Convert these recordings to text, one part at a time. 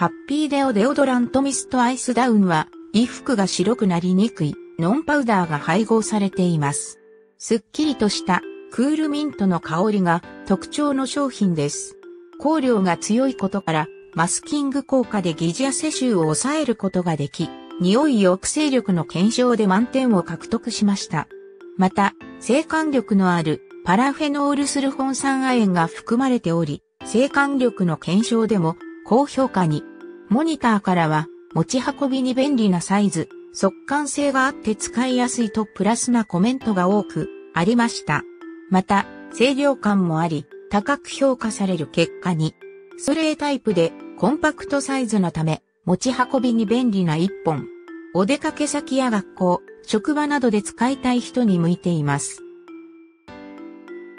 ハッピーデオデオドラントミストアイスダウンは、衣服が白くなりにくい、ノンパウダーが配合されています。すっきりとしたクールミントの香りが特徴の商品です。香料が強いことから、マスキング効果で疑似汗臭を抑えることができ、匂い抑制力の検証で満点を獲得しました。また、静感力のあるパラフェノールスルホン酸亜鉛が含まれており、静感力の検証でも高評価に。モニターからは持ち運びに便利なサイズ、速乾性があって使いやすいとプラスなコメントが多くありました。また、清涼感もあり、高く評価される結果に、ストレータイプでコンパクトサイズのため、持ち運びに便利な一本。お出かけ先や学校、職場などで使いたい人に向いています。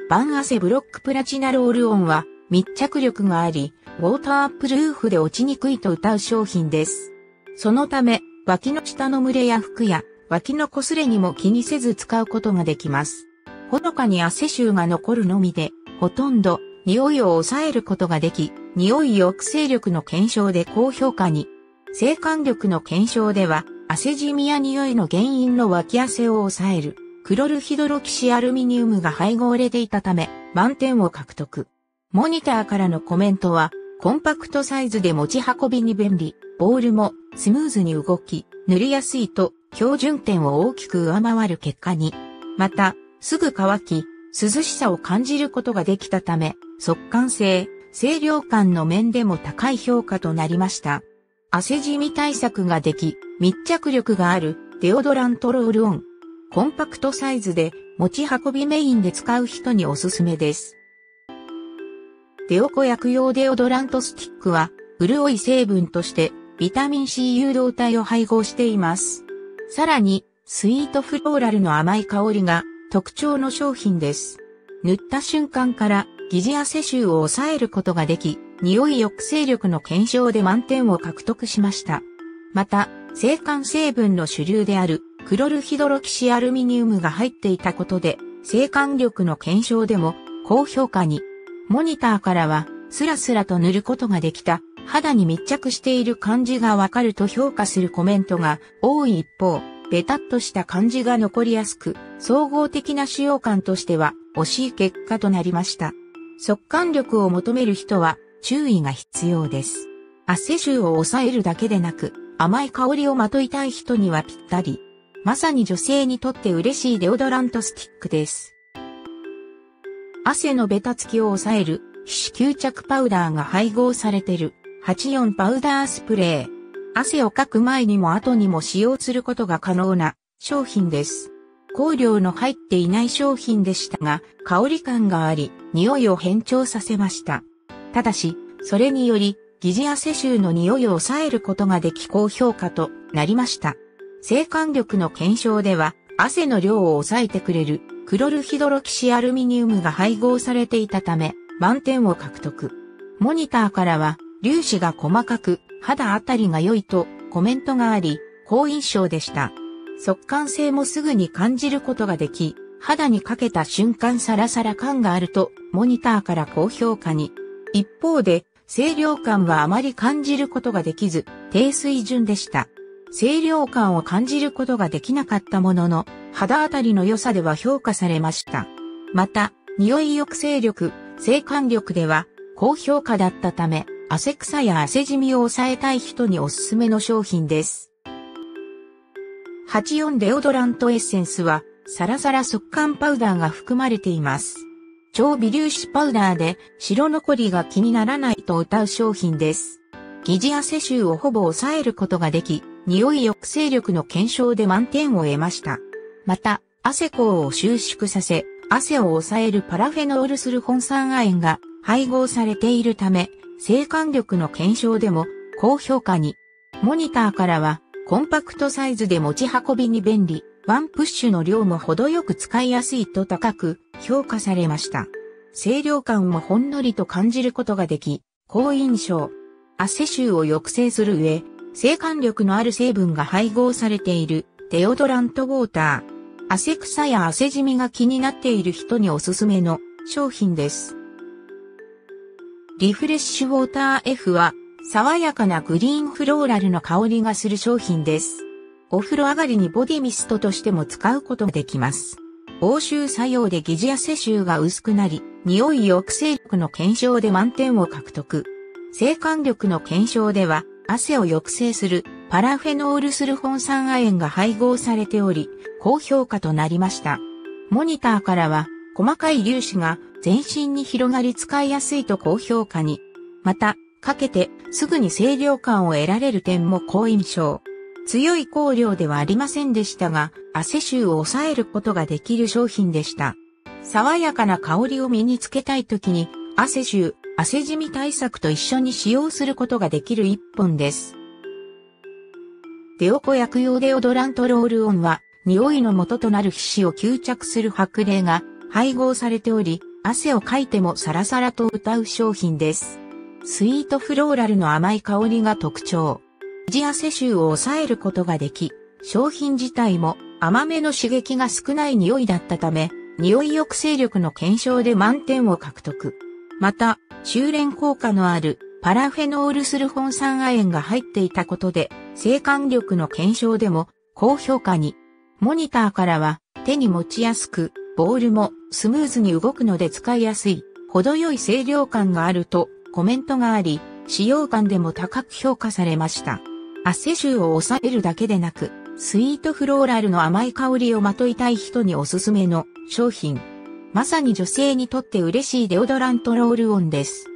バン汗ブロックプラチナロールオンは密着力があり、ウォータープルーフで落ちにくいと謳う商品です。そのため、脇の下の蒸れや服や脇の擦れにも気にせず使うことができます。ほのかに汗臭が残るのみで、ほとんど匂いを抑えることができ、匂い抑制力の検証で高評価に。制汗力の検証では、汗じみや匂いの原因の脇汗を抑える、クロルヒドロキシアルミニウムが配合れていたため、満点を獲得。モニターからのコメントは、コンパクトサイズで持ち運びに便利、ボールもスムーズに動き、塗りやすいと標準点を大きく上回る結果に。また、すぐ乾き、涼しさを感じることができたため、速乾性、清涼感の面でも高い評価となりました。汗じみ対策ができ、密着力があるデオドラントロールオン。コンパクトサイズで持ち運びメインで使う人におすすめです。デオコ薬用デオドラントスティックは、潤い成分としてビタミン C 誘導体を配合しています。さらに、スイートフローラルの甘い香りが特徴の商品です。塗った瞬間から疑似汗臭を抑えることができ、匂い抑制力の検証で満点を獲得しました。また、静感成分の主流であるクロルヒドロキシアルミニウムが入っていたことで、静感力の検証でも高評価に。モニターからは、スラスラと塗ることができた、肌に密着している感じがわかると評価するコメントが多い一方、ベタっとした感じが残りやすく、総合的な使用感としては惜しい結果となりました。速乾力を求める人は注意が必要です。汗臭を抑えるだけでなく、甘い香りをまといたい人にはぴったり。まさに女性にとって嬉しいデオドラントスティックです。汗のベタつきを抑える皮脂吸着パウダーが配合されてる84パウダースプレー。汗をかく前にも後にも使用することが可能な商品です。香料の入っていない商品でしたが、香り感があり、匂いを変調させました。ただし、それにより、疑似汗臭の匂いを抑えることができ高評価となりました。静感力の検証では、汗の量を抑えてくれるクロルヒドロキシアルミニウムが配合されていたため、満点を獲得。モニターからは、粒子が細かく、肌あたりが良いとコメントがあり、好印象でした。速乾性もすぐに感じることができ、肌にかけた瞬間サラサラ感があると、モニターから高評価に。一方で、清涼感はあまり感じることができず、低水準でした。清涼感を感じることができなかったものの、肌当たりの良さでは評価されました。また、匂い抑制力、静感力では、高評価だったため、汗臭や汗じみを抑えたい人におすすめの商品です。84デオドラントエッセンスは、サラサラ速乾パウダーが含まれています。超微粒子パウダーで白残りが気にならないと歌う商品です。疑似汗臭をほぼ抑えることができ、匂い抑制力の検証で満点を得ました。また、汗香を収縮させ、汗を抑えるパラフェノールスル本酸亜鉛が配合されているため、静感力の検証でも高評価に。モニターからはコンパクトサイズで持ち運びに便利、ワンプッシュの量も程よく使いやすいと高く評価されました。清涼感もほんのりと感じることができ、好印象。汗臭を抑制する上、静感力のある成分が配合されているデオドラントウォーター。汗臭や汗じみが気になっている人におすすめの商品です。リフレッシュウォーター F は爽やかなグリーンフローラルの香りがする商品です。お風呂上がりにボディミストとしても使うことができます。欧州作用で疑似汗臭が薄くなり、匂い抑制力の検証で満点を獲得。生還力の検証では、汗を抑制するパラフェノールスルフォン酸亜鉛が配合されており、高評価となりました。モニターからは、細かい粒子が全身に広がり使いやすいと高評価に。また、かけてすぐに清涼感を得られる点も好印象。強い香料ではありませんでしたが、汗臭を抑えることができる商品でした。爽やかな香りを身につけたいときに、汗臭、汗じみ対策と一緒に使用することができる一本です。デオコ薬用デオドラントロールオンは、匂いの元となる皮脂を吸着する白霊が配合されており、汗をかいてもサラサラと歌う商品です。スイートフローラルの甘い香りが特徴。ジアセ臭を抑えることができ、商品自体も甘めの刺激が少ない匂いだったため、匂い抑制力の検証で満点を獲得。また、修練効果のあるパラフェノールスルフォン酸亜鉛が入っていたことで、生還力の検証でも高評価に。モニターからは手に持ちやすく、ボールもスムーズに動くので使いやすい、程よい清涼感があるとコメントがあり、使用感でも高く評価されました。汗臭を抑えるだけでなく、スイートフローラルの甘い香りをまといたい人におすすめの商品。まさに女性にとって嬉しいデオドラントロールオンです。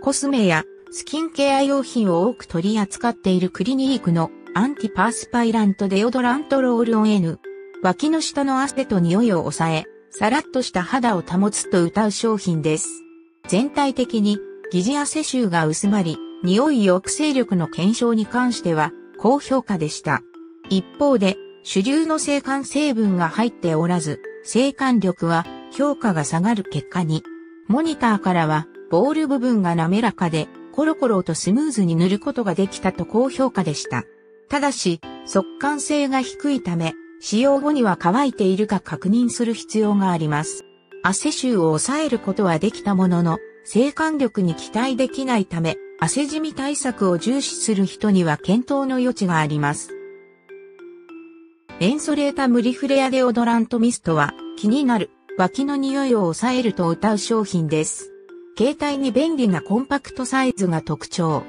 コスメやスキンケア用品を多く取り扱っているクリニークのアンティパースパイラントデオドラントロールオン N。脇の下の汗と匂いを抑え、さらっとした肌を保つと歌う商品です。全体的に疑似汗臭が薄まり、匂い抑制力の検証に関しては高評価でした。一方で、主流の制汗成分が入っておらず、制汗力は評価が下がる結果に。モニターからは、ボール部分が滑らかで、コロコロとスムーズに塗ることができたと高評価でした。ただし、速乾性が低いため、使用後には乾いているか確認する必要があります。汗臭を抑えることはできたものの、制汗力に期待できないため、汗じみ対策を重視する人には検討の余地があります。エンソレータムリフレアデオドラントミストは気になる脇の匂いを抑えると歌う商品です。携帯に便利なコンパクトサイズが特徴。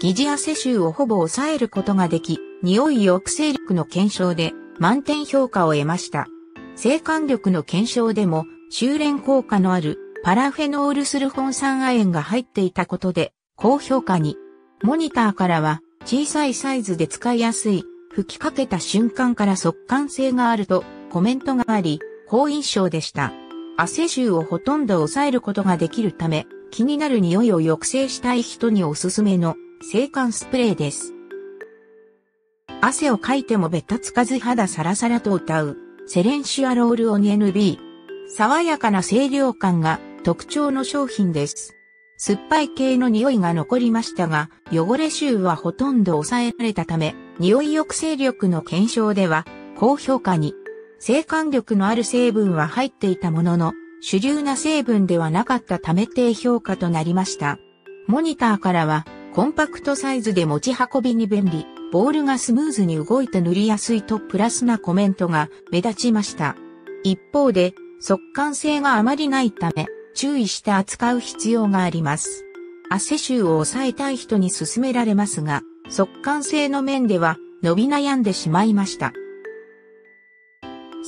疑似汗臭をほぼ抑えることができ、匂い抑制力の検証で満点評価を得ました。生還力の検証でも修練効果のあるパラフェノールスルフォン酸亜鉛が入っていたことで高評価に。モニターからは小さいサイズで使いやすい、吹きかけた瞬間から速乾性があるとコメントがあり、好印象でした。汗臭をほとんど抑えることができるため、気になる匂いを抑制したい人におすすめの制汗スプレーです。汗をかいてもべたつかず肌サラサラと歌う、セレンシアロールオニ NB。爽やかな清涼感が特徴の商品です。酸っぱい系の匂いが残りましたが、汚れ臭はほとんど抑えられたため、匂い抑制力の検証では、高評価に。生還力のある成分は入っていたものの、主流な成分ではなかったため低評価となりました。モニターからは、コンパクトサイズで持ち運びに便利、ボールがスムーズに動いて塗りやすいとプラスなコメントが目立ちました。一方で、速乾性があまりないため、注意して扱う必要があります。汗臭を抑えたい人に勧められますが、速乾性の面では伸び悩んでしまいました。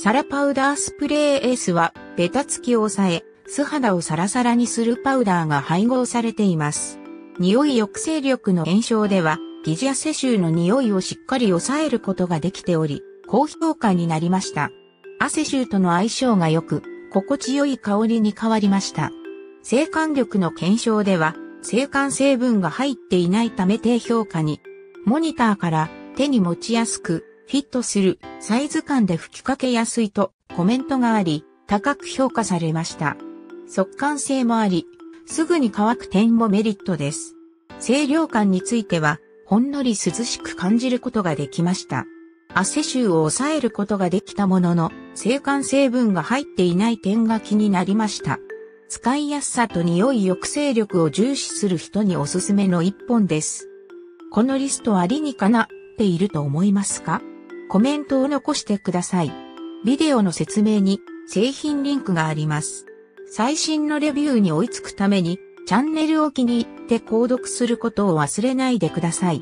サラパウダースプレーエースは、ベタつきを抑え、素肌をサラサラにするパウダーが配合されています。匂い抑制力の炎症では、疑似汗臭の匂いをしっかり抑えることができており、高評価になりました。汗臭との相性が良く、心地よい香りに変わりました。生還力の検証では、生還成分が入っていないため低評価に、モニターから手に持ちやすく、フィットするサイズ感で吹きかけやすいとコメントがあり、高く評価されました。速乾性もあり、すぐに乾く点もメリットです。清涼感については、ほんのり涼しく感じることができました。汗臭を抑えることができたものの、制汗成分が入っていない点が気になりました。使いやすさと匂い抑制力を重視する人におすすめの一本です。このリストありにかなっていると思いますか？コメントを残してください。ビデオの説明に製品リンクがあります。最新のレビューに追いつくためにチャンネルを気に入って購読することを忘れないでください。